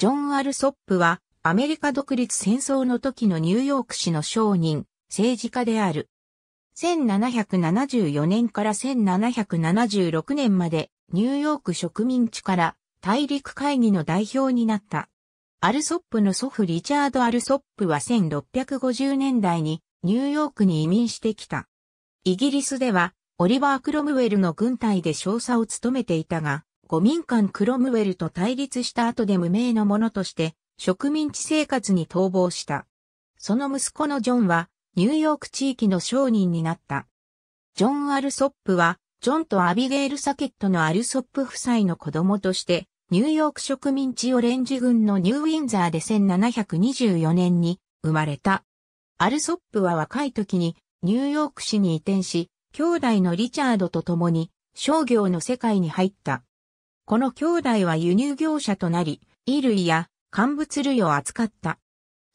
ジョン・アルソップはアメリカ独立戦争の時のニューヨーク市の商人、政治家である。1774年から1776年までニューヨーク植民地から大陸会議の代表になった。アルソップの祖父リチャード・アルソップは1650年代にニューヨークに移民してきた。イギリスではオリバー・クロムウェルの軍隊で少佐を務めていたが、五民間クロムウェルと対立した後で無名の者として植民地生活に逃亡した。その息子のジョンはニューヨーク地域の商人になった。ジョン・アルソップはジョンとアビゲール・サケットのアルソップ夫妻の子供としてニューヨーク植民地オレンジ郡のニューウィンザーで1724年に生まれた。アルソップは若い時にニューヨーク市に移転し、兄弟のリチャードと共に商業の世界に入った。この兄弟は輸入業者となり、衣類や乾物類を扱った。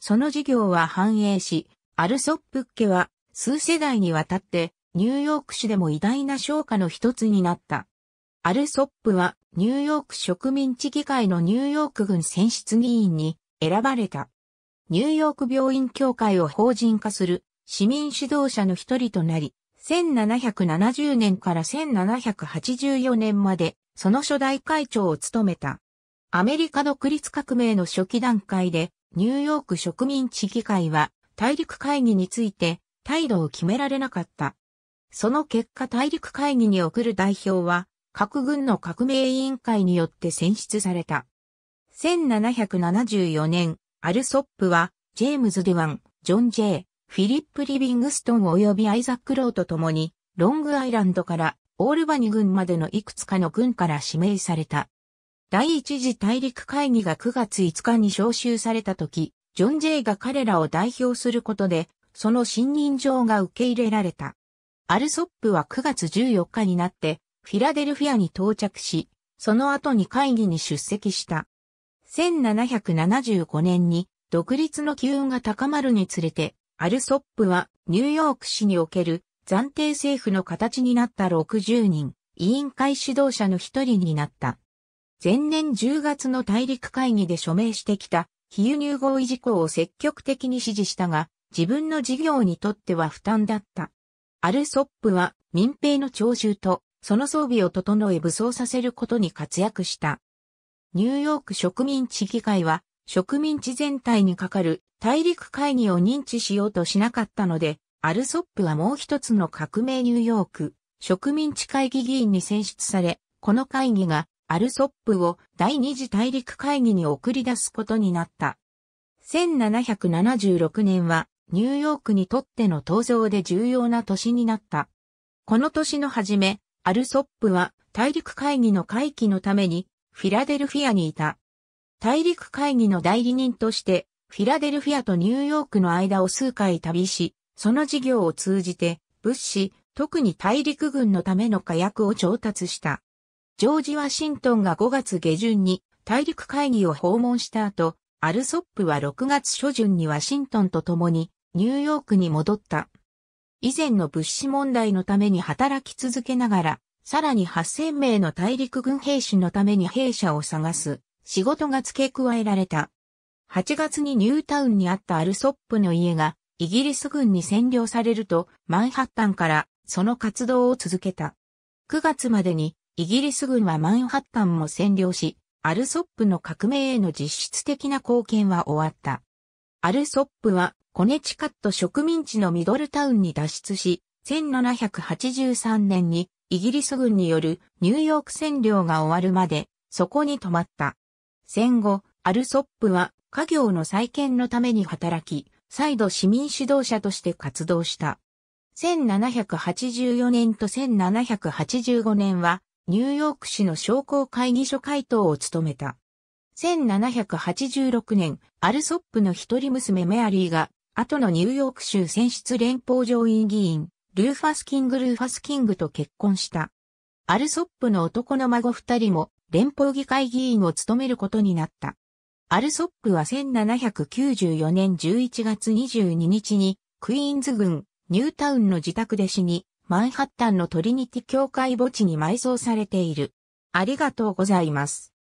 その事業は繁栄し、アルソップ家は数世代にわたってニューヨーク市でも偉大な商家の一つになった。アルソップはニューヨーク植民地議会のニューヨーク郡選出議員に選ばれた。ニューヨーク病院協会を法人化する市民指導者の一人となり、1770年から1784年まで、その初代会長を務めた。アメリカ独立革命の初期段階で、ニューヨーク植民地議会は、大陸会議について、態度を決められなかった。その結果大陸会議に送る代表は、各軍の革命委員会によって選出された。1774年、アルソップは、ジェームズ・デュワン、ジョン・ジェイ、フィリップ・リビングストン及びアイザック・ローと共に、ロングアイランドからオールバニ郡までのいくつかの郡から指名された。第一次大陸会議が9月5日に招集された時、ジョン・ジェイが彼らを代表することで、その信任状が受け入れられた。アルソップは9月14日になって、フィラデルフィアに到着し、その後に会議に出席した。1775年に独立の機運が高まるにつれて、アルソップはニューヨーク市における暫定政府の形になった60人、委員会指導者の一人になった。前年10月の大陸会議で署名してきた非輸入合意事項を積極的に支持したが、自分の事業にとっては負担だった。アルソップは民兵の徴収とその装備を整え武装させることに活躍した。ニューヨーク植民地議会は植民地全体にかかる大陸会議を認知しようとしなかったので、アルソップはもう一つの革命ニューヨーク植民地会議議員に選出され、この会議がアルソップを第二次大陸会議に送り出すことになった。1776年はニューヨークにとっての登場で重要な年になった。この年の初め、アルソップは大陸会議の会期のためにフィラデルフィアにいた。大陸会議の代理人として、フィラデルフィアとニューヨークの間を数回旅し、その事業を通じて、物資、特に大陸軍のための火薬を調達した。ジョージ・ワシントンが5月下旬に大陸会議を訪問した後、アルソップは6月初旬にワシントンと共にニューヨークに戻った。以前の物資問題のために働き続けながら、さらに8000名の大陸軍兵士のために兵舎を探す仕事が付け加えられた。8月にニュータウンにあったアルソップの家がイギリス軍に占領されるとマンハッタンからその活動を続けた。9月までにイギリス軍はマンハッタンも占領し、アルソップの革命への実質的な貢献は終わった。アルソップはコネチカット植民地のミドルタウンに脱出し、1783年にイギリス軍によるニューヨーク占領が終わるまでそこに泊まった。戦後、アルソップは家業の再建のために働き、再度市民指導者として活動した。1784年と1785年はニューヨーク市の商工会議所会頭を務めた。1786年、アルソップの一人娘メアリーが、後のニューヨーク州選出連邦上院議員、ルーファス・キング・ルーファス・キングと結婚した。アルソップの男の孫二人も連邦議会議員を務めることになった。アルソップは1794年11月22日にクイーンズ郡ニュータウンの自宅で死に、マンハッタンのトリニティ教会墓地に埋葬されている。ありがとうございます。